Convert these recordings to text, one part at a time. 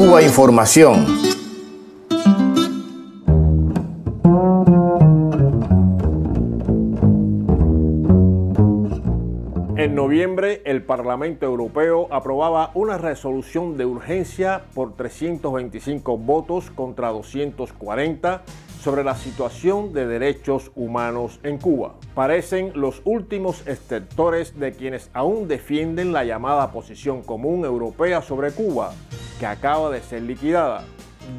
Cuba Información. En noviembre, el Parlamento Europeo aprobaba una resolución de urgencia por 325 votos contra 240 sobre la situación de derechos humanos en Cuba. Parecen los últimos exceptores de quienes aún defienden la llamada posición común europea sobre Cuba, que acaba de ser liquidada.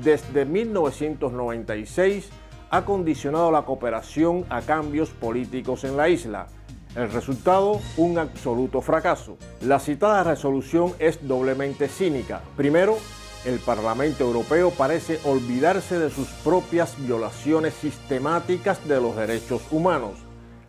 Desde 1996 ha condicionado la cooperación a cambios políticos en la isla el resultado, un absoluto fracaso. La citada resolución es doblemente cínica. Primero, el Parlamento Europeo parece olvidarse de sus propias violaciones sistemáticas de los derechos humanos,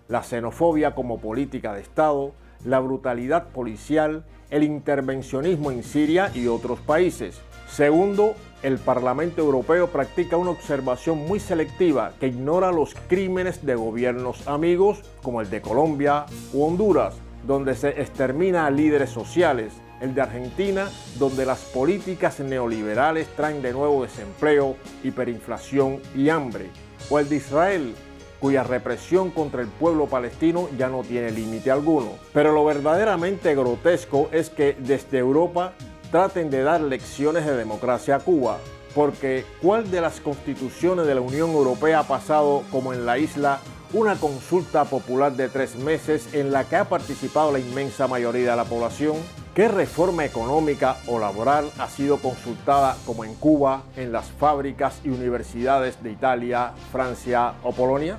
la xenofobia como política de Estado, la brutalidad policial, el intervencionismo en Siria y otros países. Segundo, el Parlamento Europeo practica una observación muy selectiva que ignora los crímenes de gobiernos amigos como el de Colombia u Honduras, donde se extermina a líderes sociales, el de Argentina, donde las políticas neoliberales traen de nuevo desempleo, hiperinflación y hambre, o el de Israel, cuya represión contra el pueblo palestino ya no tiene límite alguno. Pero lo verdaderamente grotesco es que desde Europa traten de dar lecciones de democracia a Cuba, porque ¿cuál de las constituciones de la Unión Europea ha pasado, como en la isla, una consulta popular de tres meses en la que ha participado la inmensa mayoría de la población? ¿Qué reforma económica o laboral ha sido consultada como en Cuba, en las fábricas y universidades de Italia, Francia o Polonia?